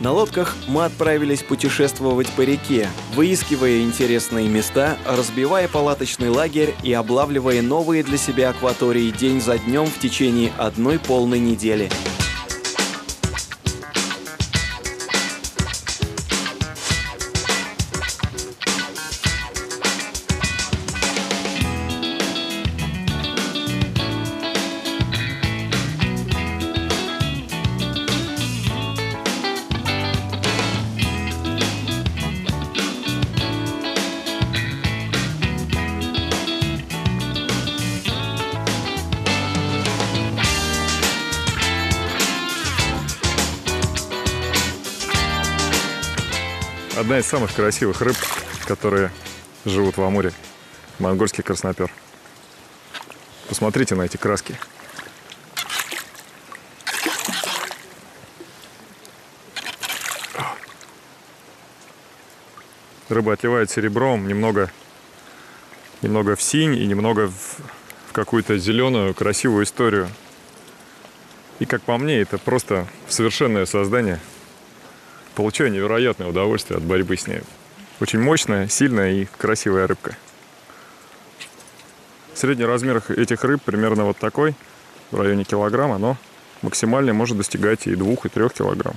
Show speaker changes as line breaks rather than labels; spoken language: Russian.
На лодках мы отправились путешествовать по реке, выискивая интересные места, разбивая палаточный лагерь и облавливая новые для себя акватории день за днем в течение одной полной недели.
Одна из самых красивых рыб, которые живут в Амуре. Монгольский краснопер. Посмотрите на эти краски. Рыба отливает серебром, немного, немного в синь и немного в, в какую-то зеленую красивую историю. И как по мне, это просто совершенное создание. Получаю невероятное удовольствие от борьбы с ней. Очень мощная, сильная и красивая рыбка. Средний размер этих рыб примерно вот такой, в районе килограмма, но максимально может достигать и двух, и трех килограмм.